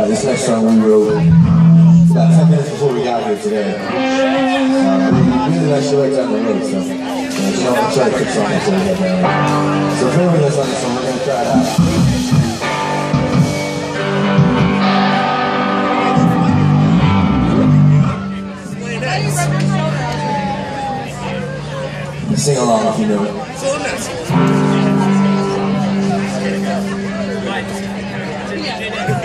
Uh, this next song we wrote about 10 minutes before we got here today. Um, we really like right down the road, so you know, don't try to our head now. So bear with us on this one, we're going to try it out. Sing along if you know it.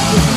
Love.